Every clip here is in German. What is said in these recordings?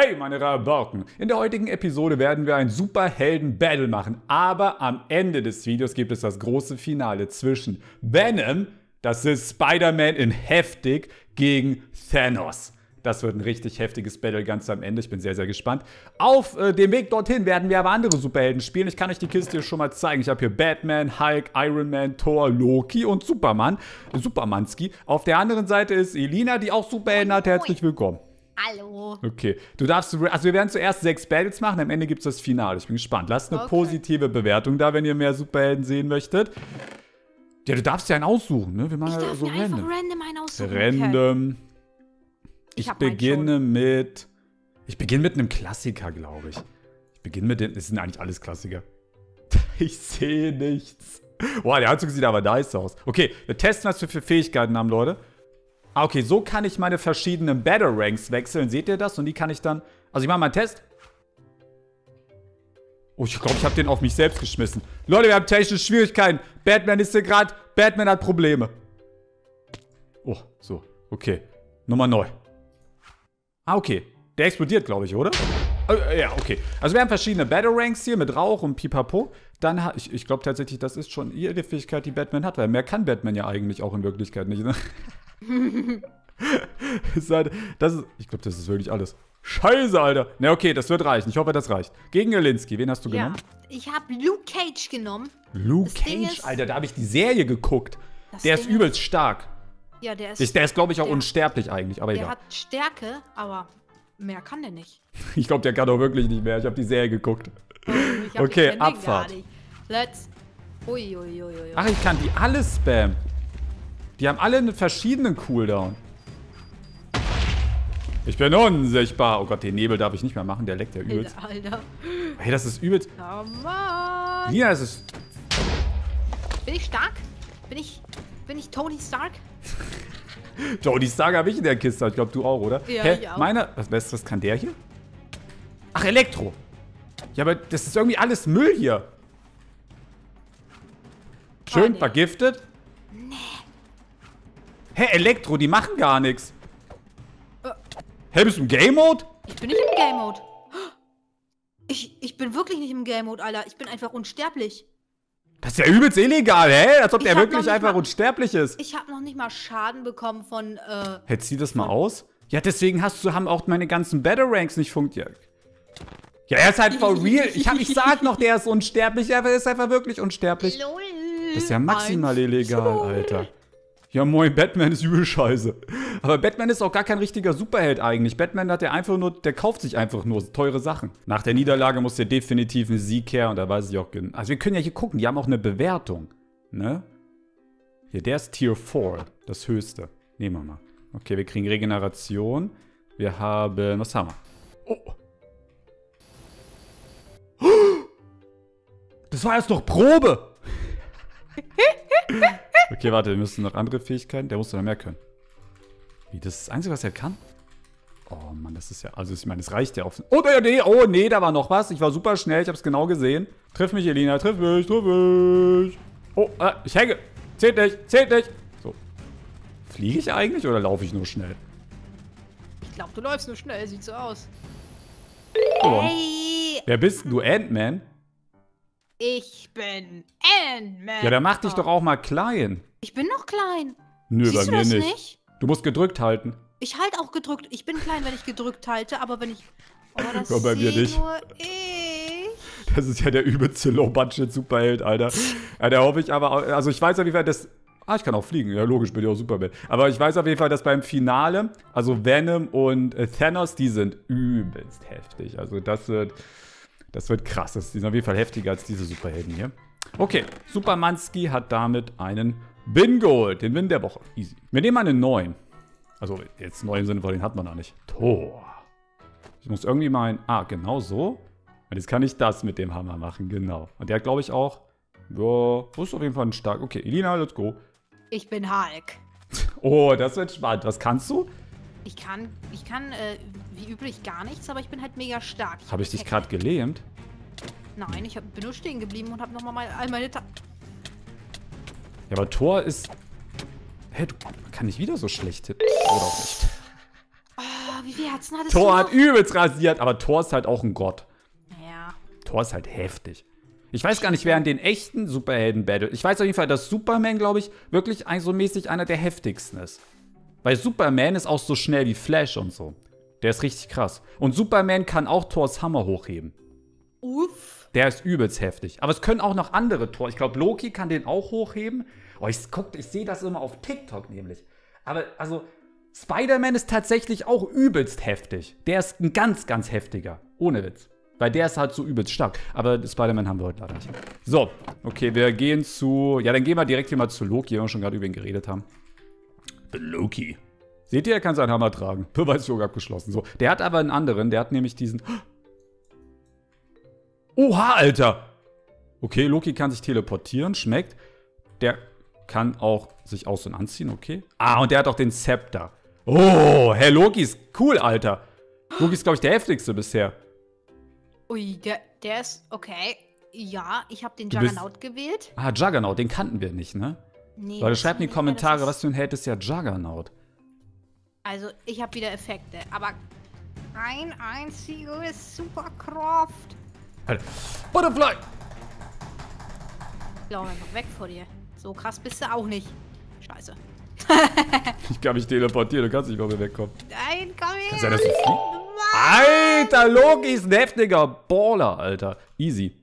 Hey, meine Rabauken! In der heutigen Episode werden wir ein Superhelden-Battle machen, aber am Ende des Videos gibt es das große Finale zwischen Venom, das ist Spider-Man in heftig, gegen Thanos. Das wird ein richtig heftiges Battle ganz am Ende. Ich bin sehr, sehr gespannt. Auf äh, dem Weg dorthin werden wir aber andere Superhelden spielen. Ich kann euch die Kiste hier schon mal zeigen. Ich habe hier Batman, Hulk, Iron Man, Thor, Loki und Superman. Supermanski. Auf der anderen Seite ist Elina, die auch Superhelden hat. Herzlich willkommen. Hallo. Okay, du darfst, also wir werden zuerst sechs Battles machen, am Ende gibt es das Finale. Ich bin gespannt. Lasst eine Okay. positive Bewertung da, wenn ihr mehr Superhelden sehen möchtet. Ja, du darfst ja einen aussuchen, ne? Wir machen Ich ja darf so mir einfach random. random einen aussuchen. Okay. Random. Ich, Ich beginne mit. Ich beginne mit einem Klassiker, glaube ich. Ich beginne mit den. Es sind eigentlich alles Klassiker. Ich sehe nichts. Boah, der Anzug sieht aber nice aus. Okay, wir testen, was wir für Fähigkeiten haben, Leute. Ah, okay, so kann ich meine verschiedenen Battle Ranks wechseln. Seht ihr das? Und die kann ich dann. Also, ich mache mal einen Test. Oh, ich glaube, ich habe den auf mich selbst geschmissen. Leute, wir haben technische Schwierigkeiten. Batman ist hier gerade. Batman hat Probleme. Oh, so. Okay. Nummer neu. Ah, okay. Der explodiert, glaube ich, oder? Äh, ja, okay. Also wir haben verschiedene Battle Ranks hier mit Rauch und Pipapo. Dann ich, ich glaube tatsächlich, das ist schon ihre Fähigkeit, die Batman hat, weil mehr kann Batman ja eigentlich auch in Wirklichkeit nicht, ne? ist das ist, ich glaube, das ist wirklich alles. Scheiße, Alter. Na, okay, das wird reichen. Ich hoffe, das reicht. Gegen Jelinski, wen hast du Ja, genommen? ich habe Luke Cage genommen. Luke Das Cage, ist- Alter, da habe ich die Serie geguckt. Der ist Ding übelst stark. Ja, der ist. Der ist, glaube ich, auch der- unsterblich eigentlich, aber der egal. hat Stärke, aber mehr kann der nicht. Ich glaube, der kann auch wirklich nicht mehr. Ich habe die Serie geguckt. Okay, Abfahrt. Let's. Uiuiuiui. Ui, ui. Ach, ich kann die alle spammen. Die haben alle einen verschiedenen Cooldown. Ich bin unsichtbar. Oh Gott, den Nebel darf ich nicht mehr machen. Der leckt ja übelst. Alter. Hey, das ist übelst. Come on. Lina, das ist... Bin ich stark? Bin ich. Bin ich Tony Stark? Jody Stark habe ich in der Kiste. Ich glaube, du auch, oder? Ja, Hä? ich auch. Meine... Was, was, was kann der hier? Ach, Elektro. Ja, aber das ist irgendwie alles Müll hier. Schön Oh, nee. vergiftet. Hä, Elektro, die machen gar nichts. Äh. Hä, bist du im Game Mode? Ich bin nicht im Game Mode. Ich, ich bin wirklich nicht im Game Mode, Alter. Ich bin einfach unsterblich. Das ist ja übelst illegal, hä? Als ob Ich der wirklich einfach mal- unsterblich ist. Ich habe noch nicht mal Schaden bekommen von. Äh, Hättest du das mal aus? Ja, deswegen hast du, haben auch meine ganzen Battle Ranks nicht funktioniert. Ja, er ist halt for real. Ich, hab, ich sag noch, der ist unsterblich, er ist einfach wirklich unsterblich. LOL. Das ist ja maximal illegal. Alter. Ja, moin, Batman ist übel scheiße. Aber Batman ist auch gar kein richtiger Superheld eigentlich. Batman hat ja einfach nur, der kauft sich einfach nur teure Sachen. Nach der Niederlage muss der definitiv einen Sieg her und da weiß ich auch genau. Also wir können ja hier gucken, die haben auch eine Bewertung. Ne? Hier, der ist Tier 4, das höchste. Nehmen wir mal. Okay, wir kriegen Regeneration. Wir haben, was haben wir? Oh. Das war jetzt noch Probe. Okay, warte, wir müssen noch andere Fähigkeiten. Der muss noch mehr können. Wie, das ist das Einzige, was er kann? Oh Mann, das ist ja. Also, ich meine, es reicht ja auf. Oh, nee, nee, oh, nee, da war noch was. Ich war super schnell, ich hab's genau gesehen. Triff mich, Elina, triff mich, triff mich. Oh, äh, ich hänge. Zählt nicht, zählt nicht. So. Fliege ich eigentlich oder laufe ich nur schnell? Ich glaube, du läufst nur schnell, sieht so aus. Oh. Hey, Wer bist denn du, Ant-Man? Ich bin Ant-Man. Ja, dann mach dich doch auch mal klein. Ich bin noch klein. Nö, Siehst bei mir nicht. nicht? Du musst gedrückt halten. Ich halte auch gedrückt. Ich bin klein, wenn ich gedrückt halte, aber wenn ich. Oh, das Ja, bei mir nicht. nur ich. Das ist ja der übelste Low-Budget-Superheld, Alter. Ja, da hoffe ich aber, au- also ich weiß auf jeden Fall, dass. Ah, ich kann auch fliegen. Ja, logisch, bin ich auch Superman. Aber ich weiß auf jeden Fall, dass beim Finale, also Venom und äh, Thanos, die sind übelst heftig. Also das wird, das wird krass. Das, die sind auf jeden Fall heftiger als diese Superhelden hier. Okay, Supermanski hat damit einen Bin geholt, den Win der Woche. Easy. Wir nehmen einen neuen. Also jetzt neu im Sinne von, den hat man noch nicht. Tor. Ich muss irgendwie meinen. Ah, genau so. Und jetzt kann ich das mit dem Hammer machen, genau. Und der hat, glaube ich, auch. Ja, ist auf jeden Fall ein stark. Okay, Elina, let's go. Ich bin Hulk. Oh, das wird spannend. Was kannst du? Ich kann, ich kann äh, wie üblich gar nichts, aber ich bin halt mega stark. Habe ich dich gerade gelähmt? Nein, ich hab, bin nur stehen geblieben und habe nochmal mal all meine Ta Ja, aber Thor ist. Hä, du kann ich wieder so schlecht tippen? Oder auch nicht. Ah, wie viel hattest Thor du hat übelst rasiert, aber Thor ist halt auch ein Gott. Ja. Thor ist halt heftig. Ich weiß gar nicht, wer an den echten Superhelden-Battle. Ich weiß auf jeden Fall, dass Superman, glaube ich, wirklich so mäßig einer der heftigsten ist. Weil Superman ist auch so schnell wie Flash und so. Der ist richtig krass. Und Superman kann auch Thors Hammer hochheben. Uff. Der ist übelst heftig. Aber es können auch noch andere Tor. Ich glaube, Loki kann den auch hochheben. Oh, ich, guck, ich sehe das immer auf TikTok nämlich. Aber also, Spider-Man ist tatsächlich auch übelst heftig. Der ist ein ganz, ganz heftiger. Ohne Witz. Weil der ist halt so übelst stark. Aber Spider-Man haben wir heute leider nicht. So, okay, wir gehen zu. Ja, dann gehen wir direkt hier mal zu Loki, wenn wir schon gerade über ihn geredet haben. The Loki. Seht ihr, er kann seinen Hammer tragen. Beweisführung abgeschlossen. So, der hat aber einen anderen. Der hat nämlich diesen. Oha, Alter! Okay, Loki kann sich teleportieren, schmeckt. Der kann auch sich aus- und anziehen, okay. Ah, und der hat auch den Scepter. Oh, Herr Loki ist cool, Alter. Loki ist, glaube ich, der heftigste bisher. Ui, der, der ist okay. Ja, ich habe den Juggernaut gewählt. Ah, Juggernaut, den kannten wir nicht, ne? Nee, Leute, schreibt in die Kommentare, was für ein Held ist ja Juggernaut. Also, ich habe wieder Effekte, aber ein einziges Superkraft. Alter. Butterfly! Ich laufe einfach weg vor dir. So krass bist du auch nicht. Scheiße. Ich kann mich teleportieren, du kannst nicht mehr wegkommen. Nein, komm her. Kann sein, dass du fliegst? Alter, Loki ist ein heftiger Baller, Alter. Easy.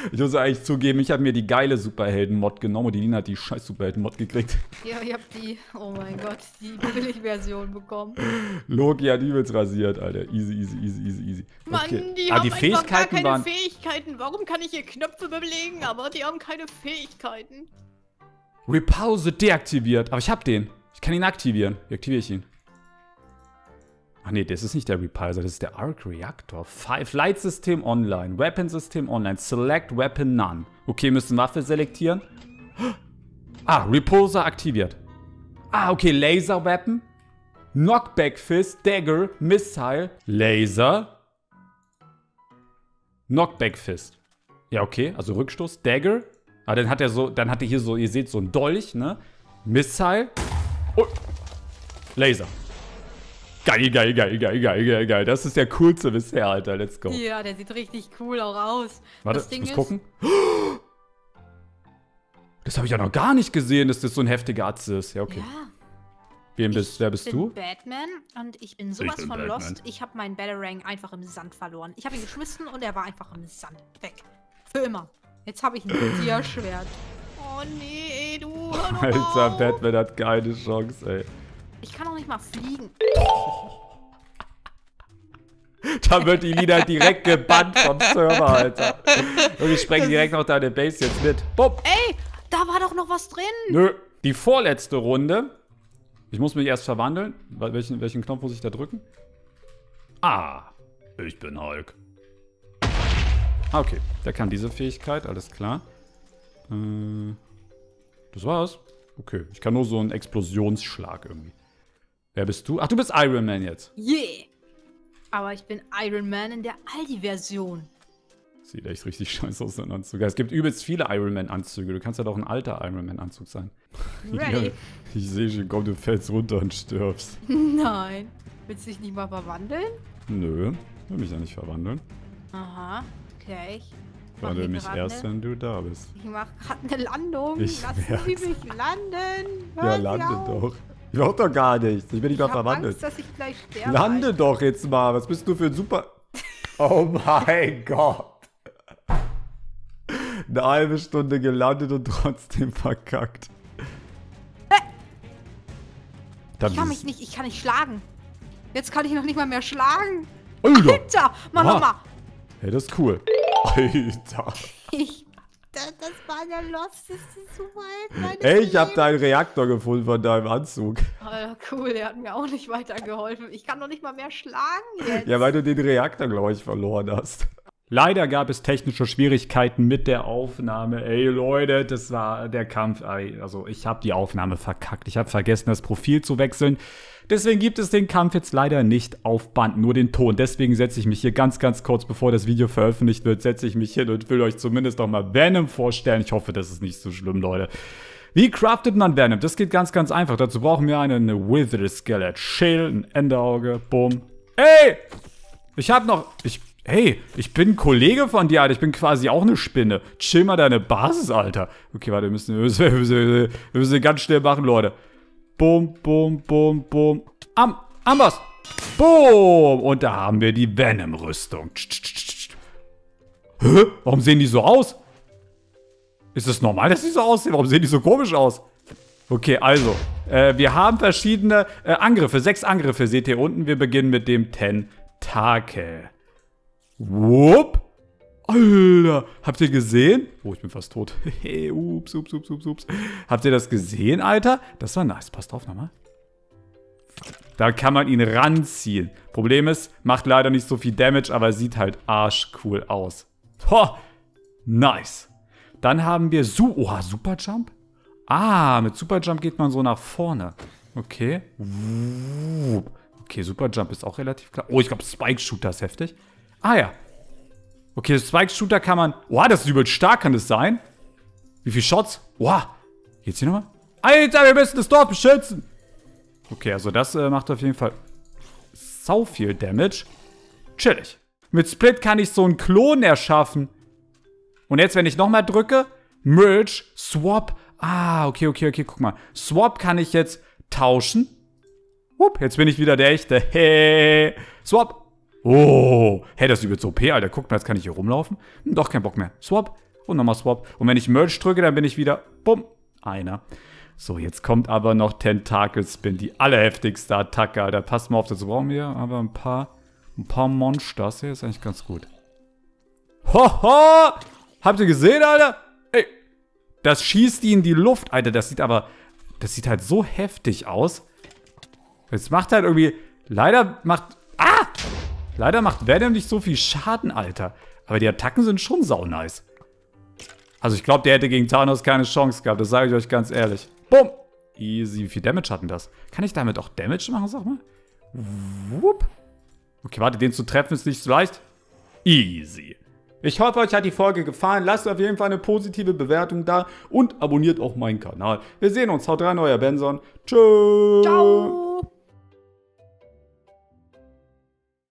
Ich muss eigentlich zugeben, ich habe mir die geile Superhelden-Mod genommen und die Lina hat die scheiß Superhelden-Mod gekriegt. Ja, ich habe die, oh mein Gott, die Billig-Version bekommen. Loki hat übelst rasiert, Alter. Easy, easy, easy, easy, easy. Mann, Okay. die ah, haben die Fähigkeiten gar keine waren. Fähigkeiten. Warum kann ich hier Knöpfe bewegen, aber die haben keine Fähigkeiten? Repause deaktiviert. Aber ich hab den. Ich kann ihn aktivieren. Wie aktiviere ich ihn? Ach nee, das ist nicht der Repulsor, das ist der Arc Reactor. Flight System online, Weapon System online, Select Weapon None. Okay, müssen Waffe selektieren. Ah, Repulsor aktiviert. Ah, okay, Laser Weapon. Knockback Fist, Dagger, Missile, Laser. Knockback Fist. Ja, okay, also Rückstoß, Dagger. Ah, dann hat er so, dann hat er hier so, ihr seht so ein Dolch, ne? Missile. Oh. Laser. Geil, geil, geil, geil, geil, geil, geil. Das ist der coolste bisher, Alter. Let's go. Ja, der sieht richtig cool auch aus. Warte, das ich Ding muss ist, gucken. Das habe ich ja noch gar nicht gesehen, dass das so ein heftiger Atze ist. Ja, okay. Ja, Wem bist, wer bist ich du? bin Batman und ich bin sowas bin von Batman. lost. Ich habe meinen Batarang einfach im Sand verloren. Ich habe ihn geschmissen und er war einfach im Sand. Weg. Für immer. Jetzt habe ich ein Tierschwert. Oh nee, du. Alter. Batman hat keine Chance, ey. Ich kann doch nicht mal fliegen. Da wird die Lina direkt gebannt vom Server, Alter. Und ich spreng direkt noch deine Base jetzt mit. Bumm. Ey, da war doch noch was drin. Nö. Die vorletzte Runde. Ich muss mich erst verwandeln. Wel- Welchen, welchen Knopf muss ich da drücken? Ah, ich bin Hulk. Ah, okay. Der kann diese Fähigkeit, alles klar. Äh, das war's. Okay. Ich kann nur so einen Explosionsschlag irgendwie. Wer bist du? Ach, du bist Iron Man jetzt. Yeah. Aber ich bin Iron Man in der Aldi-Version. Sieht echt richtig scheiße aus, dein Anzug. Es gibt übelst viele Iron Man-Anzüge. Du kannst ja doch ein alter Iron Man-Anzug sein. Ready? Ja, ich sehe schon, komm, du fällst runter und stirbst. Nein. Willst du dich nicht mal verwandeln? Nö, will mich ja nicht verwandeln. Aha. Okay. Ich Verwandle mich erst, ne- wenn du da bist. Ich mach grad eine Landung. Ich Lassen werd's. Sie mich landen. Ja, Hören Sie lande doch. Ich mach doch gar nichts. Ich bin nicht mal Ich hab verwandelt. Angst, dass ich gleich sterbe. Lande doch jetzt mal. Was bist du für ein super. Oh mein Gott. Eine halbe Stunde gelandet und trotzdem verkackt. Dann Ich kann mich nicht, ich kann nicht schlagen. Jetzt kann ich noch nicht mal mehr schlagen. Alter! Alter, mach nochmal. Hey, das ist cool. Alter. Ich, das, das war der losteste Superheld Ey, ich hab Lebens. deinen Reaktor gefunden von deinem Anzug. Alter, cool, der hat mir auch nicht weitergeholfen. Ich kann doch nicht mal mehr schlagen jetzt. Ja, weil du den Reaktor, glaube ich, verloren hast. Leider gab es technische Schwierigkeiten mit der Aufnahme. Ey Leute, das war der Kampf. Ey, Also ich habe die Aufnahme verkackt. Ich habe vergessen, das Profil zu wechseln. Deswegen gibt es den Kampf jetzt leider nicht auf Band, nur den Ton. Deswegen setze ich mich hier ganz, ganz kurz, bevor das Video veröffentlicht wird, setze ich mich hin und will euch zumindest noch mal Venom vorstellen. Ich hoffe, das ist nicht so schlimm, Leute. Wie craftet man Venom? Das geht ganz, ganz einfach. Dazu brauchen wir einen Wither Skeleton Shell, ein Enderauge, boom. Ey! Ich hab noch... Ich, hey, ich bin ein Kollege von dir, Alter. Ich bin quasi auch eine Spinne. Chill mal deine Basis, Alter. Okay, warte, wir müssen, wir müssen, wir müssen, wir müssen ganz schnell machen, Leute. Boom, boom, boom, boom. Am, Amboss. Boom. Und da haben wir die Venom-Rüstung. Hä? Warum sehen die so aus? Ist es normal, dass die so aussehen? Warum sehen die so komisch aus? Okay, also, äh, wir haben verschiedene äh, Angriffe, sechs Angriffe, seht ihr unten. Wir beginnen mit dem Tentakel. Whoop. Alter, habt ihr gesehen? Oh, ich bin fast tot. ups, ups, ups, ups, ups. Habt ihr das gesehen, Alter? Das war nice. Passt drauf nochmal. Da kann man ihn ranziehen. Problem ist, macht leider nicht so viel Damage, aber sieht halt arschcool aus. Ho, nice. Dann haben wir Su Oha, Superjump. Ah, mit Superjump geht man so nach vorne. Okay. Okay, Superjump ist auch relativ klar. Oh, ich glaube, Spike Shooter ist heftig. Ah ja. Okay, Spike Shooter kann man... Oha, das ist übel stark, kann das sein? Wie viele Shots? Oha. Jetzt hier nochmal? Alter, wir müssen das Dorf beschützen. Okay, also das äh, macht auf jeden Fall sau viel Damage. Chillig. Mit Split kann ich so einen Klon erschaffen. Und jetzt, wenn ich nochmal drücke, Merge, Swap. Ah, okay, okay, okay, guck mal. Swap kann ich jetzt tauschen. Wupp, jetzt bin ich wieder der echte. Hey, Swap. Oh, hey, das ist übelst OP, Alter. Guck mal, jetzt kann ich hier rumlaufen. Hm, doch, kein Bock mehr. Swap und nochmal Swap. Und wenn ich Merge drücke, dann bin ich wieder, bumm, einer. So, jetzt kommt aber noch Tentakel Spin, die allerheftigste Attacke, Alter. Passt mal auf, dazu brauchen wir aber ein paar, ein paar Monsters. Hier ist eigentlich ganz gut. Hoho! Habt ihr gesehen, Alter? Ey, das schießt die in die Luft, Alter. Das sieht aber, das sieht halt so heftig aus. Es macht halt irgendwie, leider macht! Leider macht Venom nicht so viel Schaden, Alter. Aber die Attacken sind schon sau nice. Also ich glaube, der hätte gegen Thanos keine Chance gehabt. Das sage ich euch ganz ehrlich. Bumm. Easy. Wie viel Damage hatten das? Kann ich damit auch Damage machen, sag mal? Wupp. Okay, warte, den zu treffen ist nicht so leicht. Easy. Ich hoffe, euch hat die Folge gefallen. Lasst auf jeden Fall eine positive Bewertung da und abonniert auch meinen Kanal. Wir sehen uns. Haut rein, euer Benson. Tschüss. Ciao.